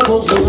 troubles away.